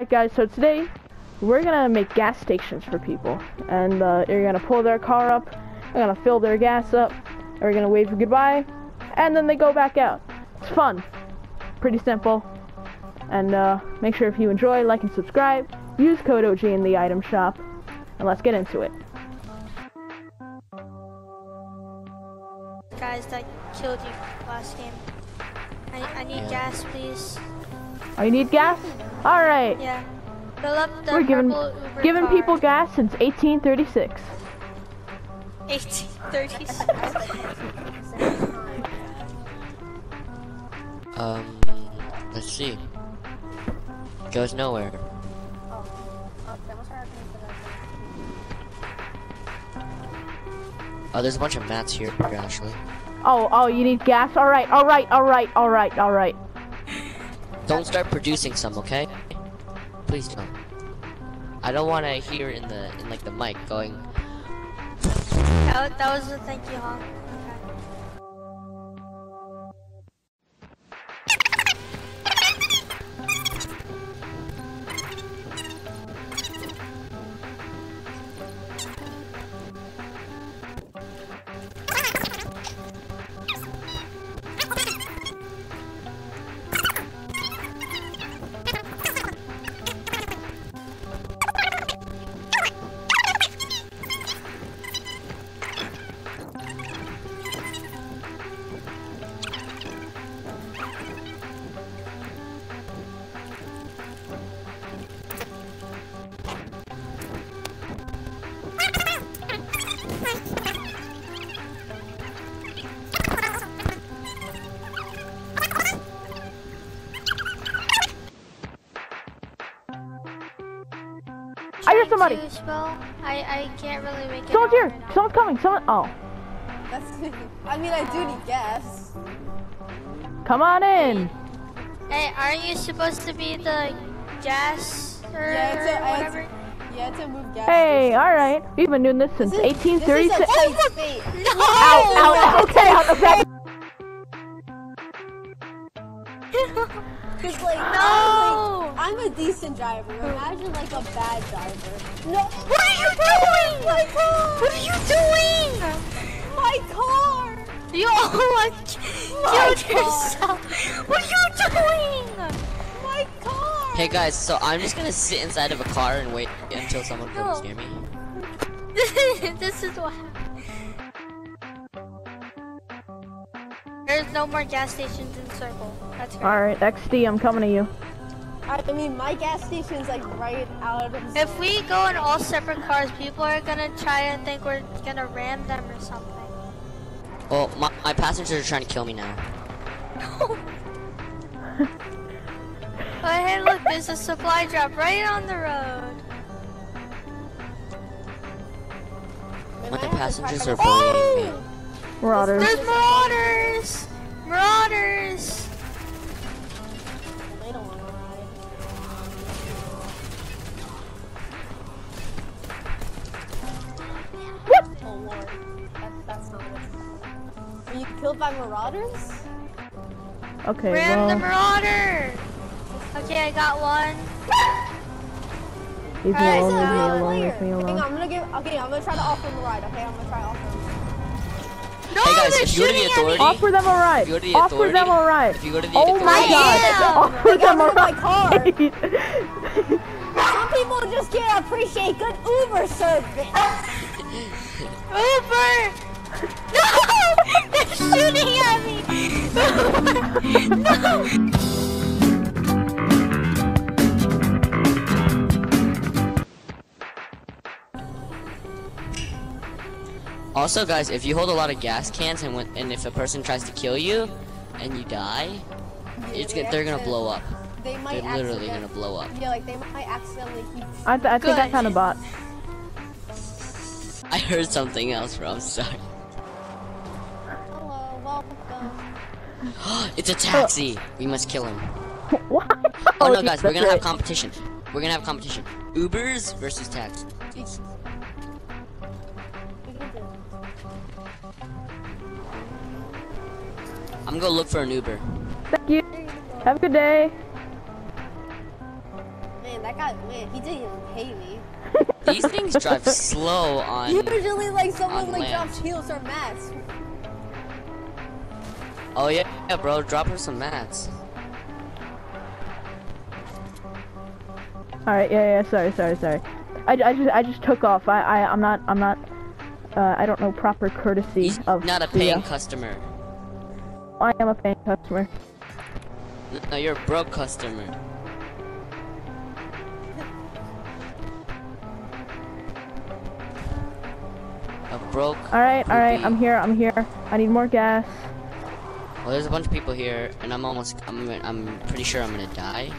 Alright guys, so today we're gonna make gas stations for people. And uh, you're gonna pull their car up, you're gonna fill their gas up, and we're gonna wave goodbye, and then they go back out. It's fun. Pretty simple. And uh, make sure if you enjoy, like and subscribe. Use code OG in the item shop. And let's get into it. guys that killed you last game. I, I need gas, please. Oh, you need gas? Alright. Yeah. Fill up the We're giving Uber giving car. people gas since 1836. 1836. Um, let's see. Goes nowhere. Oh, there's a bunch of mats here, actually. Oh, oh, you need gas? Alright, alright, alright, alright, alright. Don't start producing some, okay? Please don't. I don't want to hear in the in like the mic going. that, that was a thank you honk. Somebody. to spell. I, I can't really make it Someone's out here! right. Someone's coming! Someone- oh. That's. I mean, I do need gas. Come on in! Hey, aren't you supposed to be the gas or Yeah, it's a- I- whatever? You had to move gas. Hey, alright. We've been doing this since This is- 1836. This is a tight oh, space. No! Ow, ow, okay, out the back. Cause like, No! I'm, a decent driver. Imagine like a bad driver. No. What are you doing? My car. What are you doing? My car. You almost My killed God. yourself. What are you doing? My car. Hey guys, so I'm just gonna sit inside of a car and wait until someone comes near me. this is what. There's no more gas stations in Circle. That's great. Alright, XD, I'm coming to you. I mean, my gas station's like right out of the. If we go in all separate cars, people are gonna try to think we're gonna ram them or something. Well, my, my passengers are trying to kill me now. Oh. hey, look, there's a supply drop right on the road. Man, My I have to passengers are to- bullying me. Marauders. There's marauders! Marauders! Lord, that, that's not what. Were you killed by marauders? Okay, Ram the marauder! Okay, I got one. leave me Alright, alone, leave me so- alone, leave me Hang on, alone. I'm gonna give. Okay, I'm gonna try to offer him a ride. Okay, I'm gonna try to offer him. No, Hey guys, they're if you go to the shooting at me. authority- Offer them a ride! If you go to the Offer authority- them a ride! If you go to the Oh my god! Offer They them a rid of ride! Some people just can't appreciate good Uber service. Uber! No! They're shooting at me! no! Also, guys, if you hold a lot of gas cans and when, and if a person tries to kill you and you die, it's they gonna, they're gonna blow up. They might They're literally gonna blow up. Yeah, like they might accidentally. I, th I think I Good. found a bot. I heard something else, bro. I'm sorry. Hello, welcome. it's a taxi. We must kill him. what? Oh, no, guys, we're gonna have competition. We're gonna have competition. Ubers versus taxis. I'm gonna go look for an Uber. Thank you. Have a good day. Man, that guy man, He didn't even pay me. These things drive slow on. Usually, like someone on like land. drops heels or mats. Oh yeah, yeah, bro. Drop her some mats. All right, yeah, yeah. Sorry, sorry, sorry. I, I just I just took off. I I I'm not I'm not. Uh, I don't know proper courtesy He's of. not a paying Leah. customer. I am a paying customer. No, you're a broke customer. Broke. All right, all right. I'm here. I'm here. I need more gas. Well, there's a bunch of people here, and I'm almost. I'm. I'm pretty sure I'm gonna die.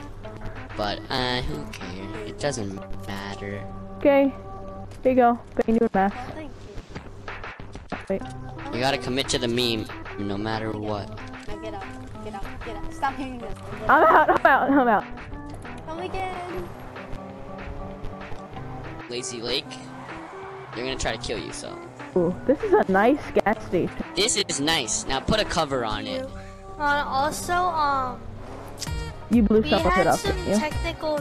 But uh, who cares? It doesn't matter. Okay. Here you go. Paying you a mask. Thank you. Wait. You gotta commit to the meme, no matter what. Get out. Get out. Get out. Stop hearing this. I'm out. I'm out. I'm out. Come again. Lazy Lake. They're gonna try to kill you. So Ooh, this is a nice gas station. this is nice. Now put a cover on it. Uh, also, um, You blew we some of it had up, some didn't you? technical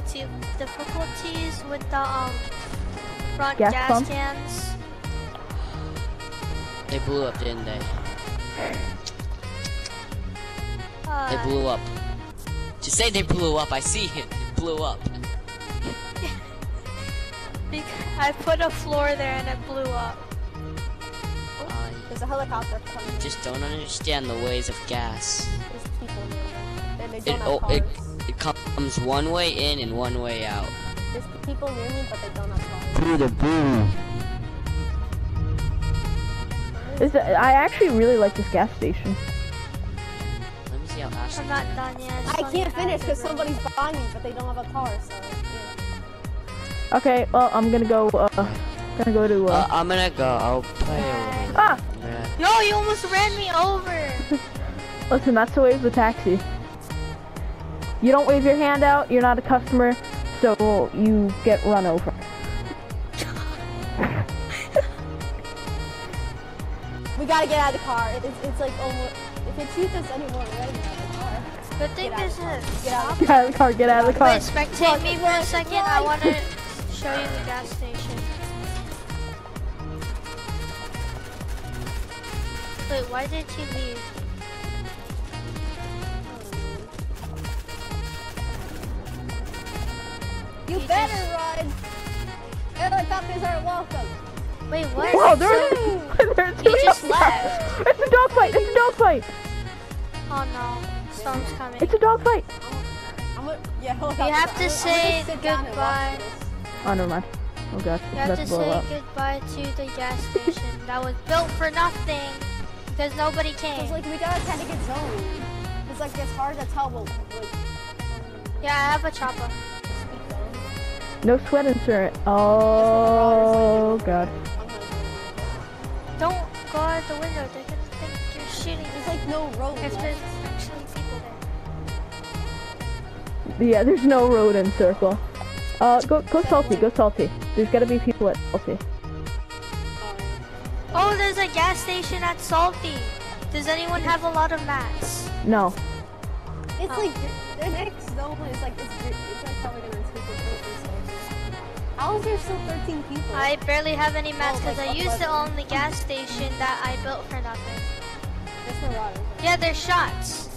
difficulties with the um front Gas gas, pump? cans. They blew up, didn't they? Uh, They blew up. Just say they blew up. I see it. They blew up. I put a floor there and it blew up. There's a helicopter coming. you just don't understand the ways of gas. There's people. And they It don't have oh, cars. it it comes one way in and one way out. There's people near me, but they don't have cars. Through the boom. This, I actually really like this gas station. Let me see how Ashley. I'm not done yet. I just can't finish because somebody's behind me, but they don't have a car, so yeah. Okay. Well, I'm gonna go. Uh, gonna go to. Uh, Uh, I'm gonna go. I'll play over. ah! There. No, you almost ran me over. Listen, that's the way of the taxi. You don't wave your hand out. You're not a customer, so you get run over. We gotta get out of the car. It's, it's like almost. If it shoots us anymore, we gotta get out of the car. Good thing Get out of the car. Get out of Get out of the car. Get out of the car. Wait, spectate me for a second. I want to show you the gas Wait, why did you leave? You You better just- run. Helicopters aren't welcome. Wait, what? Whoa, there's, there's He two just dogs. left. It's a dogfight. It's a dogfight. Oh no, storm's coming. It's a dogfight. I'm gonna, yeah. You have to I'm gonna- I'm say gonna sit down and watch goodbye. this. Oh, never mind. Oh gosh, You it's have about to to say up. goodbye to the gas station that was built for nothing because nobody Cause came. like we gotta kind of get zoned. It's like it's hard to tell what like. Yeah, I have a chopper. No sweat insert. Oh god. I'm gonna go. Don't go out the window. They're gonna think you're shooting. There's like no road If there's actually people there. Yeah, there's no road in circle. Uh, go go salty. Go salty. There's gotta be people at salty. Oh, there's a gas station at Salty. Does anyone have a lot of mats? No. It's Oh. like the next zone is like it's, it's like probably gonna take it. How is there still 13 people? I barely have any oh, mats Oh, because like I used to level. own the gas station that I built for nothing. There's Marauders. Yeah, they're shots.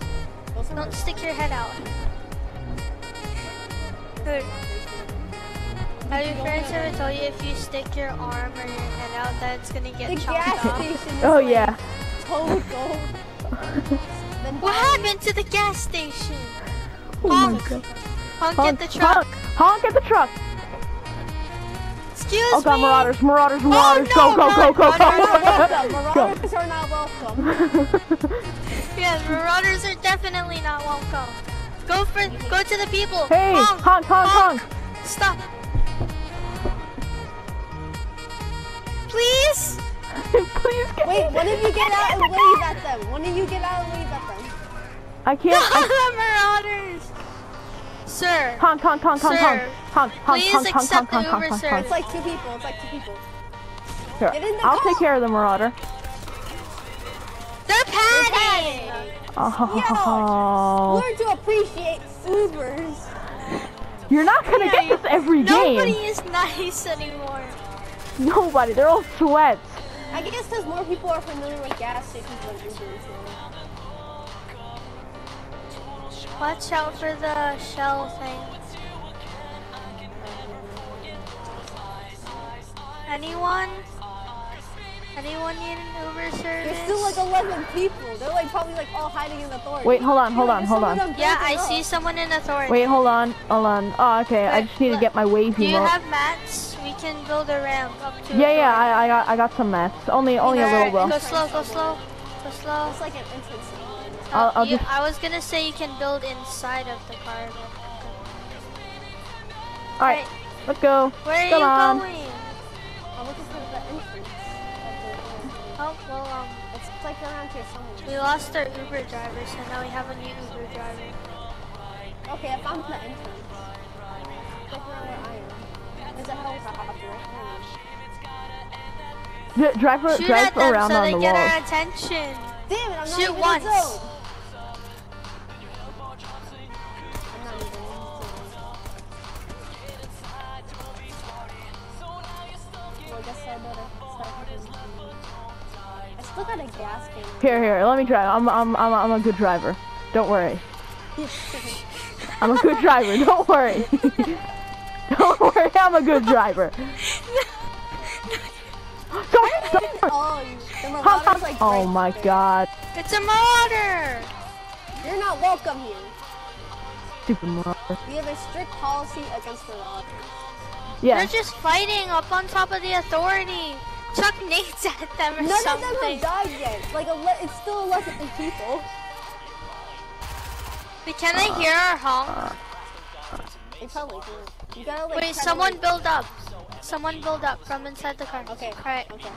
Don't stick your head out. Dude, have your parents ever told you if you stick your arm or your head out that it's gonna get The chopped gas off? station is Oh like yeah. total gold. What happened to the gas station? Oh my Honk. god. Honk, Honk, get the truck. honk, honk at the truck. Excuse Oh god, me. marauders, marauders, oh, marauders. no, go, go, go, go, God, go. Welcome. Go. Marauders are not welcome. Yeah, marauders are definitely not welcome. Go for, go to the people. Hey, honk, honk, honk, honk. Stop. Please. Please get Wait, one of you get out and wave at them. One of you get out and wave at them. I can't. I, marauders. Sir. honk, honk, honk, honk, honk, Sir, honk, honk, please honk, honk, accept honk, the honk, Uber honk, honk, It's like two people. It's like two people. Here, Get in the I'll car. take care of the marauder. They're padding. Oh. Learn to appreciate Ubers. You're not gonna Yeah, get you- this every Nobody game. is nice anymore. Nobody. They're all sweats. I guess because more people are familiar with gas stations than Uber is now. Watch out for the shell thing. Anyone? Anyone need an Uber service? There's still like 11 people. They're like probably like all hiding in the authority. Wait, hold on, hold on, hold on. yeah, I breaking see someone in the authority. Wait, hold on, hold on. Oh, okay. I just need to get my wavy. Do you emote. have mats? We can build a ramp up to Yeah, yeah. I, I got, I got some mats. Only, only a Alright, little Go slow, go slow, go slow. It's like an entrance. I'll, I'll You- just. I was gonna say you can build inside of the car. But... All right, let's go. Where are Come you on. going? I'm looking for the entrance. Oh, well, um, It's like around here somewhere. we lost our Uber driver, so now we have a new Uber driver. Okay, I found the entrance. Look around where I am. There's a helicopter right Dri- Drive, Shoot at them around so on they the get walls. our attention. Damn it, I'm not Shoot once. zone. Not even in zone. Well, I guess I better start hitting. I still got a gas can. Here, here. Let me drive. I'm, I'm, I'm, I'm a good driver. Don't worry. I'm a good driver. Don't worry. I'm a good driver. Sorry, sorry. oh, you, the Hop, Marauder's hop. like Oh my there. god. It's a marauder. You're not welcome here. Stupid marauder. We have a strict policy against marauders. Yeah. They're just fighting up on top of the authority. Chuck nades at them or None something. of them have died yet. Like, it's still 11 people. But can they hear our honk? They probably do. You gotta like. Wait, someone like- build up. Someone build up from inside the car. Okay. Alright. Okay.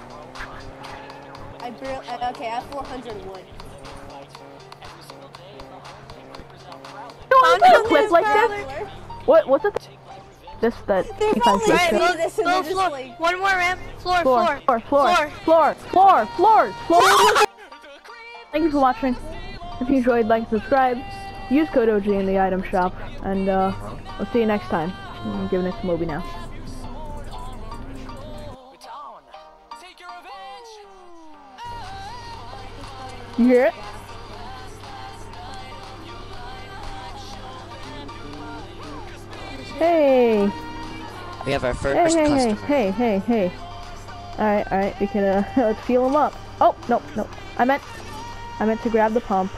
I barely. uh, Okay, I have 400 wood. You want to Oh, no, clip like Marauder. this? What? What's it? This that. They're probably say Alright, so. Maybe build, this and build floor. like- One more ramp. Floor, Floor, floor. floor, floor, floor, floor, floor, floor. Thank you for watching. If you enjoyed, like, subscribe. Use code OG in the item shop, and uh, we'll see you next time. I'm giving it to Moby now. You hear it? Hey, We have our first hey, hey, customer. hey, hey, hey. All right, all right. We can uh, let's feel him up. Oh, no, no. I meant, I meant to grab the pump.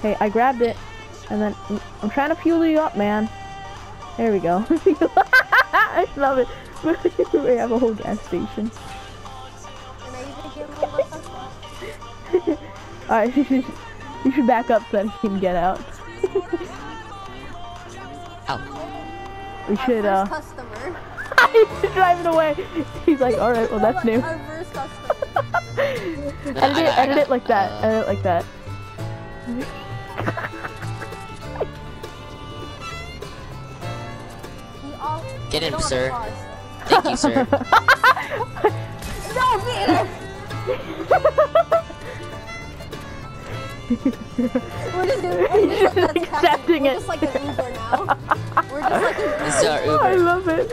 Hey, I grabbed it, and then I'm trying to fuel you up, man. There we go. I love it. we have a whole gas station. I even give them a touchdown. Alright, you should, you should back up so that he can get out. Ow. We should, uh, First customer. he's driving away. He's like, alright, well, that's new. Our first customer. edit it, edit it like that. edit it like that. Get in, sir. Thank you, sir. No, Peter! We're just doing we're just, that's accepting we're it. just like an Uber now. We're just like an This is our Oh, I love it.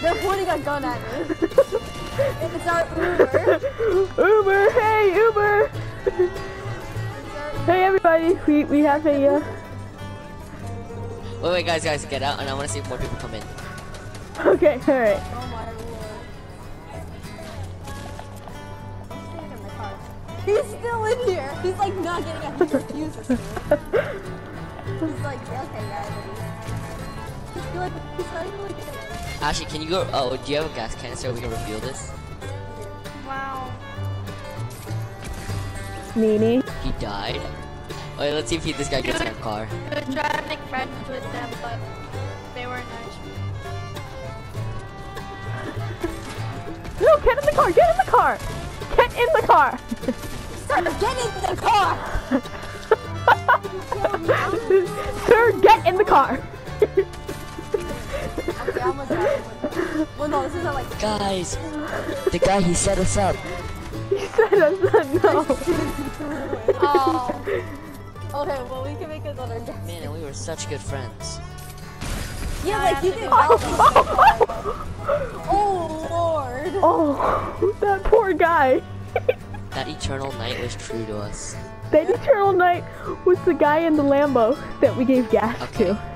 They're pointing a gun at me. If it's our Uber. Uber, hey, Uber. It's Hey, everybody. We, we have a, uh, Wait, wait, guys, guys, get out, and I want to see if more people come in. okay, alright. Oh my lord. I'm staying in my car. He's still in here. He's like not getting out. He refuses to. He's like, okay, guys. He's like, he's not even like. Ashley, can you go? Oh, do you have a gas canister? We can refuel this. Wow. Nini. He died. Wait, let's see if he, this guy gets in our car. We would try to make friends with them, but they weren't nice. No, get in the car, get in the car. Get in the car. Sir, get in the car! Sir, get in the car. Okay, I almost got it. Well, no, this is not like. Guys, the guy he set us up. He set us up. no. Oh. Okay, well, we can make another guess. Man, and we were such good friends. Yeah, I like you to did go. well. Oh lord. Oh, that poor guy. That eternal night was true to us. That eternal night was the guy in the Lambo that we gave gas Okay. to.